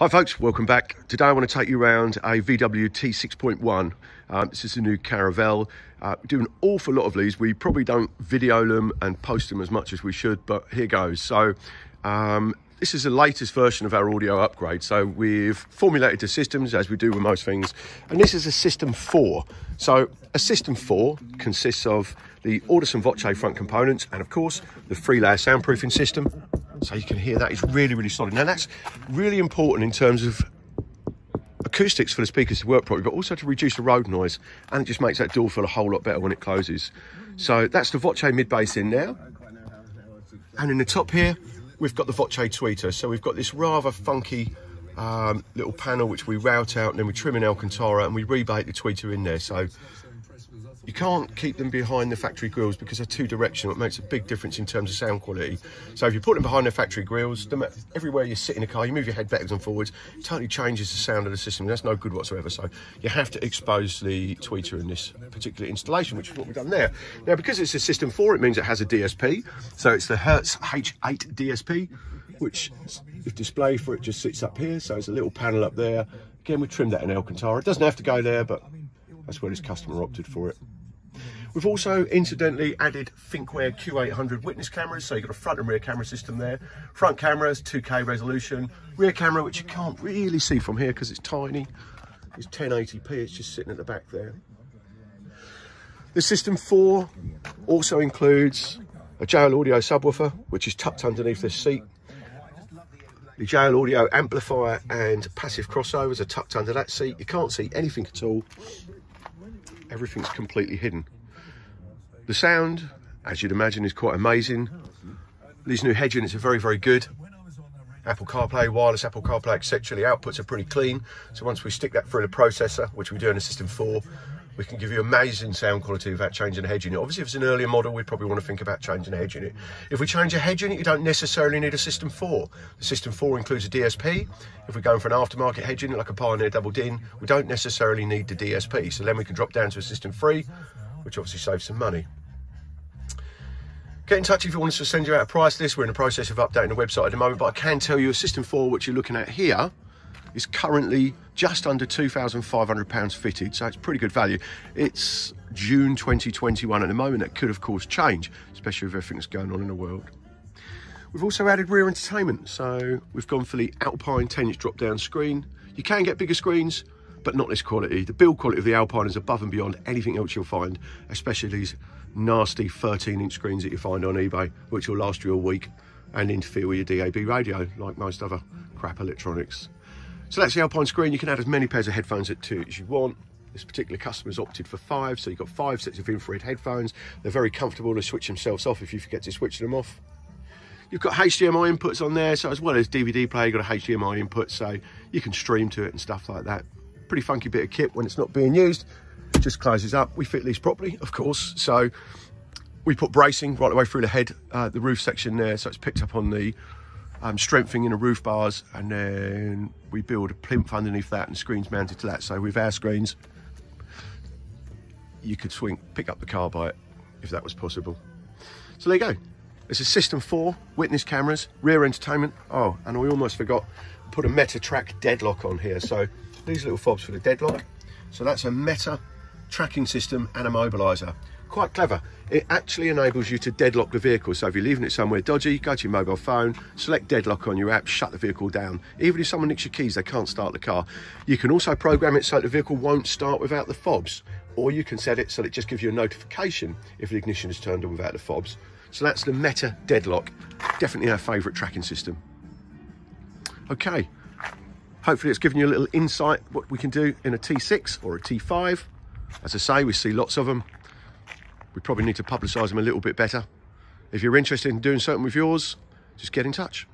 Hi folks, welcome back. Today I want to take you around a VW T6.1. Um, this is a new Caravelle. Uh, we do an awful lot of these. We probably don't video them and post them as much as we should, but here goes. So um, this is the latest version of our audio upgrade. So we've formulated the systems as we do with most things. And this is a system four. So a system four consists of the Audison Voce front components and of course the three layer soundproofing system so you can hear that. It's really, really solid. Now that's really important in terms of acoustics for the speakers to work properly, but also to reduce the road noise. And it just makes that door feel a whole lot better when it closes. So that's the Voce mid bass in now. And in the top here, we've got the Voce tweeter. So we've got this rather funky um, little panel which we route out and then we trim in Alcantara and we rebate the tweeter in there. So you can't keep them behind the factory grills because they're two directional. It makes a big difference in terms of sound quality. So if you put them behind the factory grills, everywhere you sit in a car, you move your head backwards and forwards, it totally changes the sound of the system. That's no good whatsoever. So you have to expose the tweeter in this particular installation, which is what we've done there. Now, because it's a System 4, it means it has a DSP. So it's the Hertz H8 DSP, which the display for it just sits up here. So it's a little panel up there. Again, we trimmed that in Alcantara. It doesn't have to go there, but that's where this customer opted for it. We've also incidentally added Thinkware Q800 witness cameras, so you've got a front and rear camera system there. Front cameras, 2K resolution. Rear camera, which you can't really see from here because it's tiny, is 1080p, it's just sitting at the back there. The System 4 also includes a JL Audio subwoofer, which is tucked underneath this seat. The JL Audio amplifier and passive crossovers are tucked under that seat. You can't see anything at all. Everything's completely hidden. The sound, as you'd imagine, is quite amazing. These new head units are very, very good. Apple CarPlay, wireless Apple CarPlay, etc. The outputs are pretty clean. So once we stick that through the processor, which we do in a System 4, we can give you amazing sound quality without changing the head unit. Obviously, if it's an earlier model, we'd probably want to think about changing the head unit. If we change a head unit, you don't necessarily need a System 4. The System 4 includes a DSP. If we're going for an aftermarket head unit like a Pioneer Double DIN, we don't necessarily need the DSP. So then we can drop down to a System 3 which obviously saves some money. Get in touch if you want us to send you out a price list. We're in the process of updating the website at the moment, but I can tell you a System 4, which you're looking at here, is currently just under £2,500 fitted, so it's pretty good value. It's June 2021 at the moment. That could, of course, change, especially with everything that's going on in the world. We've also added rear entertainment, so we've gone for the Alpine 10-inch drop-down screen. You can get bigger screens, but not this quality. The build quality of the Alpine is above and beyond anything else you'll find, especially these nasty 13 inch screens that you find on eBay, which will last you a week and interfere with your DAB radio, like most other crap electronics. So that's the Alpine screen. You can add as many pairs of headphones to it as you want. This particular customer's opted for five, so you've got five sets of infrared headphones. They're very comfortable. They switch themselves off if you forget to switch them off. You've got HDMI inputs on there, so as well as DVD player, you've got a HDMI input, so you can stream to it and stuff like that pretty funky bit of kit when it's not being used. It just closes up. We fit these properly, of course. So we put bracing right the way through the head, uh, the roof section there. So it's picked up on the um, strengthening in the roof bars. And then we build a plinth underneath that and screens mounted to that. So with our screens, you could swing, pick up the car by it if that was possible. So there you go. It's a System 4, witness cameras, rear entertainment. Oh, and we almost forgot, put a Meta-Trak deadlock on here. So these little fobs for the deadlock. So that's a Meta tracking system and a mobiliser. Quite clever. It actually enables you to deadlock the vehicle. So if you're leaving it somewhere dodgy, go to your mobile phone, select deadlock on your app, shut the vehicle down. Even if someone nicks your keys, they can't start the car. You can also program it so the vehicle won't start without the fobs. Or you can set it so it just gives you a notification if the ignition is turned on without the fobs. So that's the Meta Deadlock. Definitely our favourite tracking system. Okay, Hopefully it's given you a little insight what we can do in a T6 or a T5. As I say, we see lots of them. We probably need to publicise them a little bit better. If you're interested in doing something with yours, just get in touch.